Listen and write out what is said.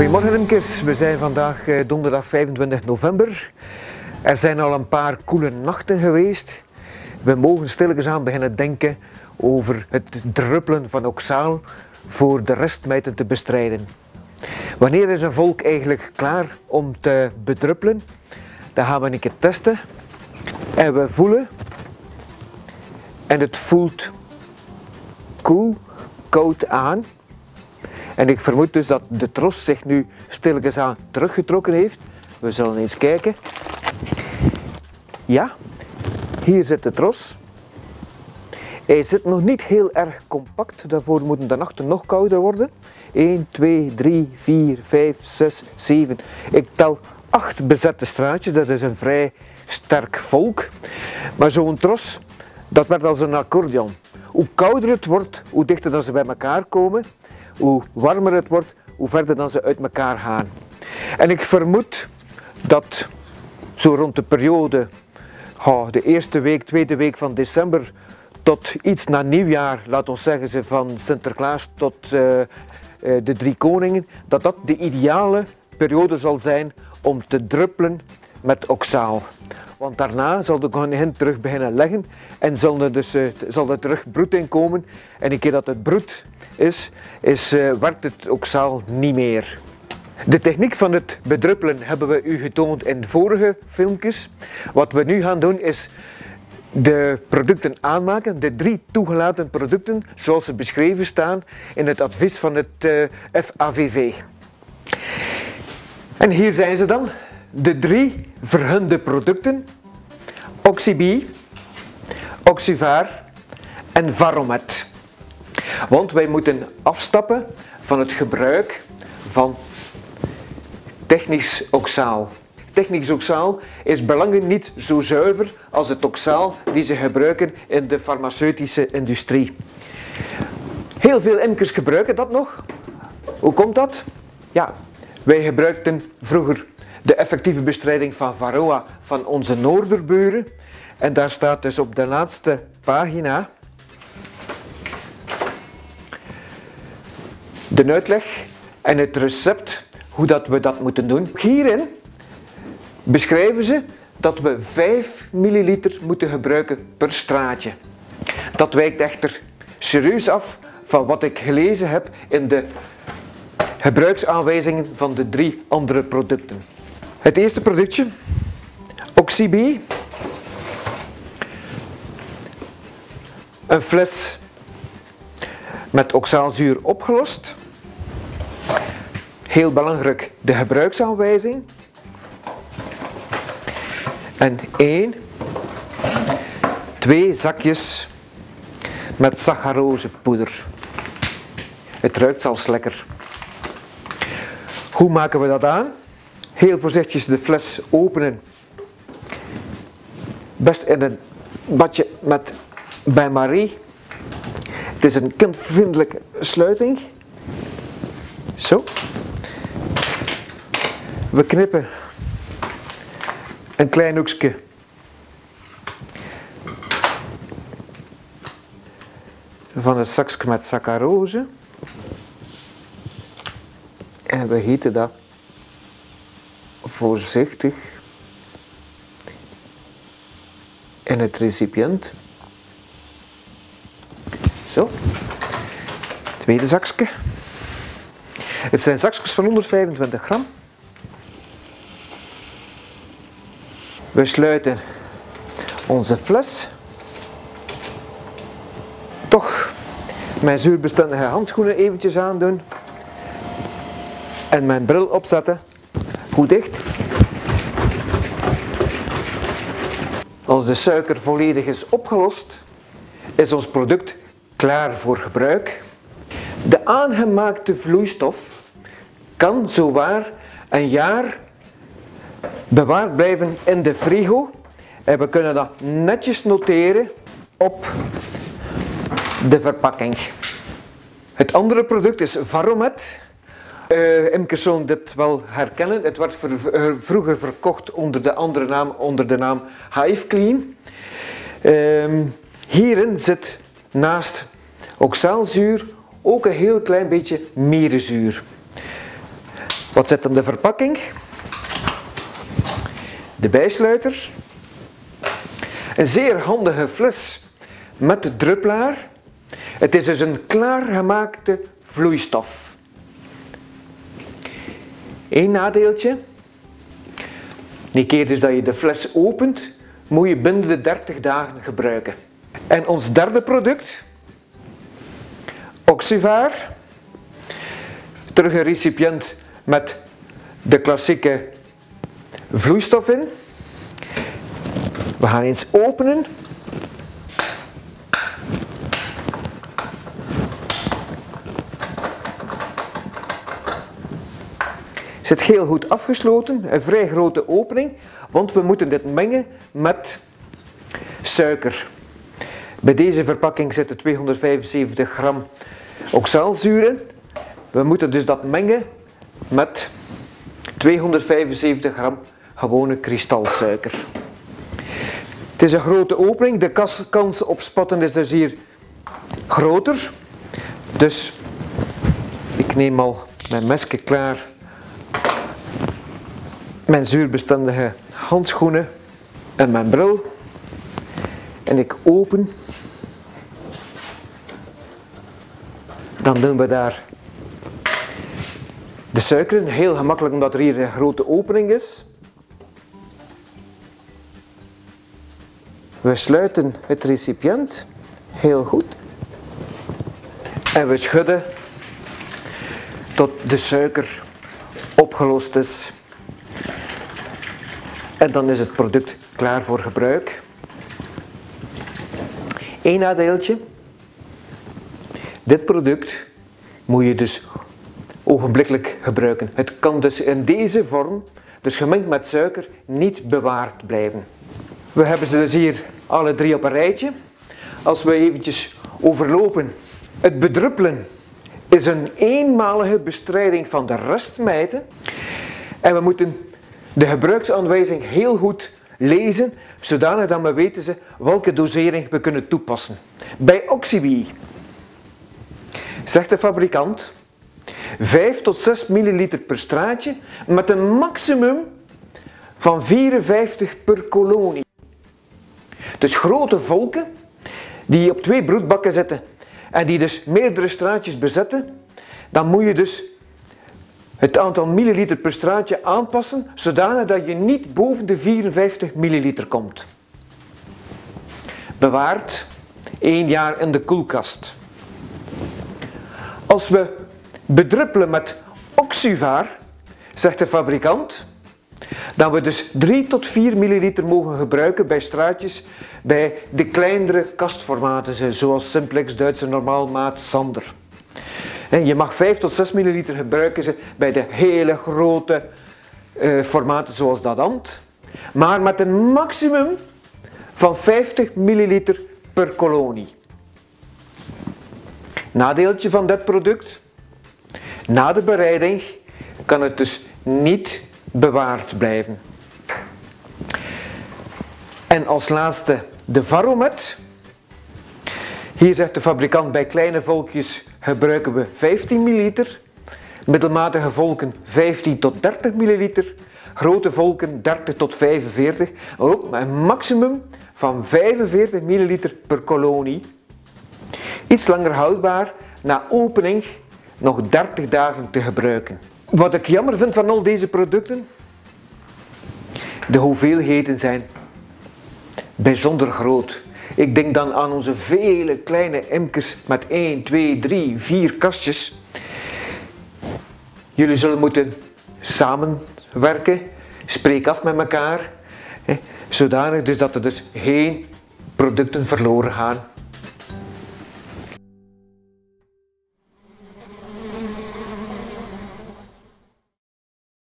Goedemorgen we zijn vandaag eh, donderdag 25 november. Er zijn al een paar koele nachten geweest. We mogen stilletjes aan beginnen denken over het druppelen van oxaal voor de restmijten te bestrijden. Wanneer is een volk eigenlijk klaar om te bedruppelen? Dat gaan we een keer testen. En we voelen. En het voelt koel, koud aan. En ik vermoed dus dat de tros zich nu stilletjes aan teruggetrokken heeft. We zullen eens kijken. Ja, hier zit de tros. Hij zit nog niet heel erg compact, daarvoor moeten de nachten nog kouder worden. 1, 2, 3, 4, 5, 6, 7. Ik tel 8 bezette straatjes, dat is een vrij sterk volk. Maar zo'n tros, dat werd als een accordeon. Hoe kouder het wordt, hoe dichter dat ze bij elkaar komen. Hoe warmer het wordt, hoe verder dan ze uit elkaar gaan. En ik vermoed dat zo rond de periode, de eerste week, tweede week van december, tot iets na nieuwjaar, laat ons zeggen ze van Sinterklaas tot uh, de drie koningen, dat dat de ideale periode zal zijn om te druppelen met oxaal. Want daarna zal de koningin terug beginnen leggen en zal er, dus, uh, zal er terug broed in komen. En een keer dat het broed is, is uh, werkt het oxaal niet meer. De techniek van het bedruppelen hebben we u getoond in vorige filmpjes. Wat we nu gaan doen is de producten aanmaken, de drie toegelaten producten zoals ze beschreven staan in het advies van het uh, FAVV. En hier zijn ze dan, de drie vergunde producten, Oxybi, Oxyvar en Varomet. Want wij moeten afstappen van het gebruik van technisch oxaal. Technisch oxaal is belangen niet zo zuiver als het oxaal die ze gebruiken in de farmaceutische industrie. Heel veel imkers gebruiken dat nog. Hoe komt dat? Ja, wij gebruikten vroeger de effectieve bestrijding van varroa van onze noorderburen. En daar staat dus op de laatste pagina de uitleg en het recept hoe dat we dat moeten doen. Hierin beschrijven ze dat we 5 milliliter moeten gebruiken per straatje. Dat wijkt echter serieus af van wat ik gelezen heb in de gebruiksaanwijzingen van de drie andere producten. Het eerste productje, Oxybi. Een fles met oxaalzuur opgelost. Heel belangrijk, de gebruiksaanwijzing. En één, twee zakjes met saccharosepoeder. Het ruikt zelfs lekker. Hoe maken we dat aan? Heel voorzichtig de fles openen. Best in een badje met bain-marie. Het is een kindvriendelijke sluiting. Zo. We knippen een klein hoekje van het zakje met saccharose. En we gieten dat voorzichtig in het recipiënt. Zo. Tweede zakje. Het zijn zakjes van 125 gram. We sluiten onze fles. Toch mijn zuurbestendige handschoenen eventjes aandoen. En mijn bril opzetten. Goed dicht. Als de suiker volledig is opgelost, is ons product klaar voor gebruik. De aangemaakte vloeistof kan zowaar een jaar bewaard blijven in de frigo. En we kunnen dat netjes noteren op de verpakking. Het andere product is Varomet. Uh, imkers zullen dit wel herkennen. Het werd vroeger verkocht onder de andere naam, onder de naam Hive Clean. Uh, hierin zit naast oxaalzuur ook een heel klein beetje merenzuur. Wat zit in de verpakking? De bijsluiter. Een zeer handige fles met druppelaar. Het is dus een klaargemaakte vloeistof. Eén nadeeltje. Die keer dus dat je de fles opent, moet je binnen de 30 dagen gebruiken. En ons derde product, Oxyvar. Terug een recipiënt met de klassieke vloeistof in. We gaan eens openen. Zit heel goed afgesloten, een vrij grote opening, want we moeten dit mengen met suiker. Bij deze verpakking zitten 275 gram oxalzuur in. We moeten dus dat mengen met 275 gram gewone kristalsuiker. Het is een grote opening, de kans op spatten is dus hier groter. Dus ik neem al mijn mesje klaar, mijn zuurbestendige handschoenen en mijn bril. En ik open. Dan doen we daar de suiker in. Heel gemakkelijk omdat er hier een grote opening is. We sluiten het recipiënt heel goed. En we schudden tot de suiker opgelost is. En dan is het product klaar voor gebruik. Eén nadeeltje. Dit product moet je dus ogenblikkelijk gebruiken. Het kan dus in deze vorm, dus gemengd met suiker, niet bewaard blijven. We hebben ze dus hier alle drie op een rijtje. Als we eventjes overlopen. Het bedruppelen is een eenmalige bestrijding van de restmijten. En we moeten de gebruiksaanwijzing heel goed lezen, zodanig dat we weten ze welke dosering we kunnen toepassen. Bij Oxybi zegt de fabrikant 5 tot 6 milliliter per straatje met een maximum van 54 per kolonie. Dus grote volken die op twee broedbakken zitten en die dus meerdere straatjes bezetten, dan moet je dus het aantal milliliter per straatje aanpassen, zodanig dat je niet boven de 54 milliliter komt. Bewaard één jaar in de koelkast. Als we bedruppelen met oxyvaar, zegt de fabrikant, dat we dus 3 tot 4 milliliter mogen gebruiken bij straatjes bij de kleinere kastformaten, zoals Simplex, Duitse normaalmaat, Sander. Je mag 5 tot 6 milliliter gebruiken bij de hele grote uh, formaten zoals dat Ant. Maar met een maximum van 50 milliliter per kolonie. Nadeeltje van dit product. Na de bereiding kan het dus niet bewaard blijven. En als laatste de Varomet. Hier zegt de fabrikant bij kleine volkjes gebruiken we 15 milliliter. Middelmatige volken 15 tot 30 milliliter. Grote volken 30 tot 45. Ook met een maximum van 45 milliliter per kolonie. Iets langer houdbaar, na opening nog 30 dagen te gebruiken. Wat ik jammer vind van al deze producten, de hoeveelheden zijn bijzonder groot. Ik denk dan aan onze vele kleine imkers met 1, 2, 3, 4 kastjes. Jullie zullen moeten samenwerken, spreek af met elkaar, zodanig dus dat er dus geen producten verloren gaan.